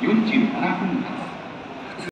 47分間。